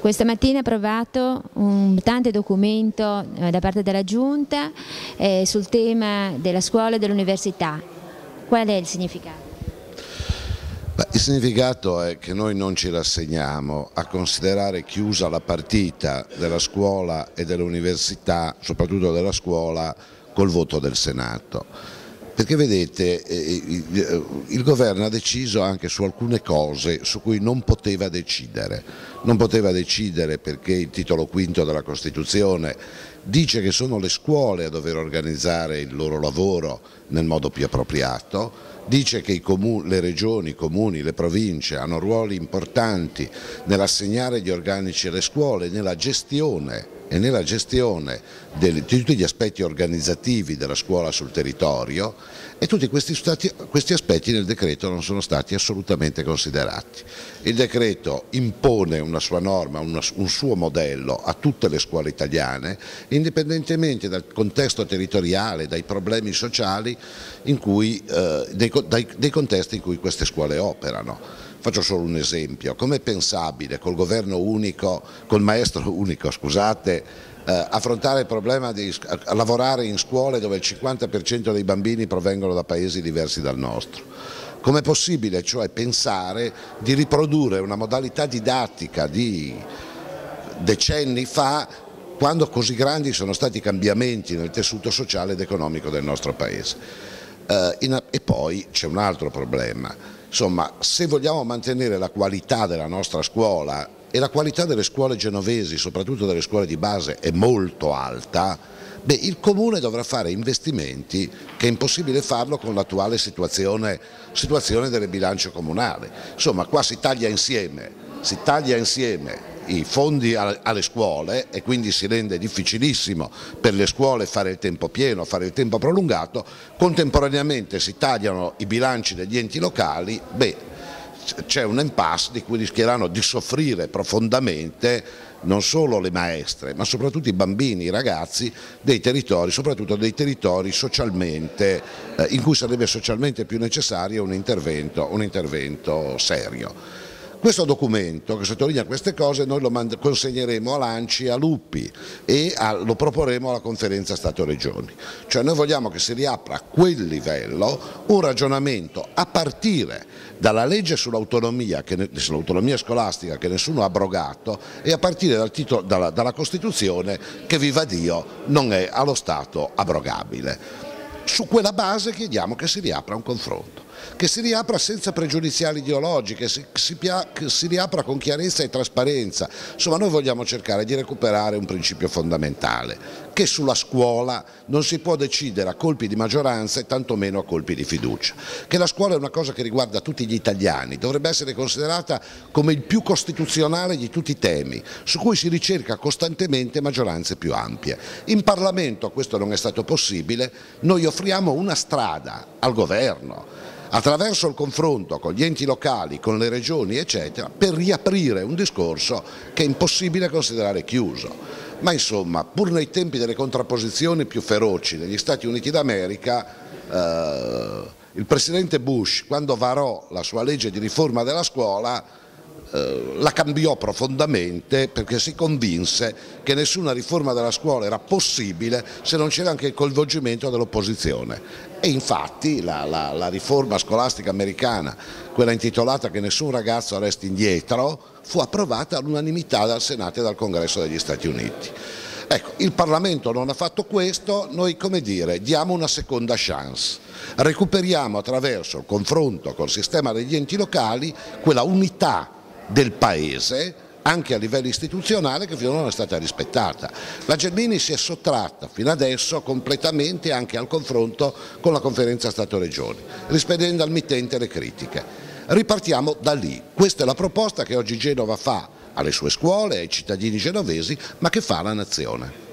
Questa mattina ha approvato un tante documento eh, da parte della Giunta eh, sul tema della scuola e dell'università. Qual è il significato? Il significato è che noi non ci rassegniamo a considerare chiusa la partita della scuola e dell'università, soprattutto della scuola, col voto del Senato perché vedete eh, eh, il governo ha deciso anche su alcune cose su cui non poteva decidere, non poteva decidere perché il titolo quinto della Costituzione dice che sono le scuole a dover organizzare il loro lavoro nel modo più appropriato, dice che le regioni, i comuni, le province hanno ruoli importanti nell'assegnare gli organici alle scuole, nella gestione e nella gestione di tutti gli aspetti organizzativi della scuola sul territorio e tutti questi, stati, questi, aspetti nel decreto non sono stati assolutamente considerati. Il decreto impone una sua norma, una, un suo modello a tutte le scuole italiane, indipendentemente dal contesto territoriale, dai problemi sociali, cui, eh, dei, dai, dei contesti in cui queste scuole operano. Faccio solo un esempio, com'è pensabile col governo unico, col maestro unico, scusate, eh, affrontare il problema di lavorare in scuole dove il 50% dei bambini provengono da paesi diversi dal nostro? Com'è possibile cioè pensare di riprodurre una modalità didattica di decenni fa quando così grandi sono stati i cambiamenti nel tessuto sociale ed economico del nostro Paese? Eh, in, e poi c'è un altro problema Insomma, se vogliamo mantenere la qualità della nostra scuola e la qualità delle scuole genovesi, soprattutto delle scuole di base, è molto alta, beh, il Comune dovrà fare investimenti che è impossibile farlo con l'attuale situazione, situazione delle bilance comunali. Insomma, qua si taglia insieme, si taglia insieme i fondi alle scuole e quindi si rende difficilissimo per le scuole fare il tempo pieno, fare il tempo prolungato, contemporaneamente si tagliano i bilanci degli enti locali, c'è un impasse di cui rischieranno di soffrire profondamente non solo le maestre, ma soprattutto i bambini, i ragazzi dei territori, soprattutto dei territori socialmente, eh, in cui sarebbe socialmente più necessario un intervento, un intervento serio. Questo documento che sottolinea queste cose noi lo consegneremo a Lanci e a Luppi e a, lo proporremo alla conferenza Stato-Regioni. Cioè noi vogliamo che si riapra a quel livello un ragionamento a partire dalla legge sull'autonomia, sull'autonomia scolastica che nessuno ha abrogato e a partire dal titolo, dalla, dalla Costituzione che viva Dio non è allo Stato abrogabile. Su quella base chiediamo che si riapra un confronto che si riapra senza pregiudiziali ideologiche, si, si, si, riapra con chiarezza e trasparenza. Insomma noi vogliamo cercare di recuperare un principio fondamentale, che sulla scuola non si può decidere a colpi di maggioranza e tantomeno a colpi di fiducia. Che la scuola è una cosa che riguarda tutti gli italiani, dovrebbe essere considerata come il più costituzionale di tutti i temi, su cui si ricerca costantemente maggioranze più ampie. In Parlamento questo non è stato possibile, noi offriamo una strada al governo attraverso il confronto con gli enti locali, con le regioni eccetera, per riaprire un discorso che è impossibile considerare chiuso. Ma insomma, pur nei tempi delle contrapposizioni più feroci negli Stati Uniti d'America, eh, il Presidente Bush, quando varò la sua legge di riforma della scuola, la cambiò profondamente perché si convinse che nessuna riforma della scuola era possibile se non c'era anche il coinvolgimento dell'opposizione e infatti la, la, la, riforma scolastica americana, quella intitolata che nessun ragazzo resti indietro, fu approvata all'unanimità dal Senato e dal Congresso degli Stati Uniti. Ecco, il Parlamento non ha fatto questo, noi come dire, diamo una seconda chance, recuperiamo attraverso il confronto col sistema degli enti locali quella unità del Paese anche a livello istituzionale che finora non è stata rispettata. La Gelmini si è sottratta fino adesso completamente anche al confronto con la conferenza Stato-Regioni, rispedendo al mittente le critiche. Ripartiamo da lì, questa è la proposta che oggi Genova fa alle sue scuole, ai cittadini genovesi, ma che fa la Nazione.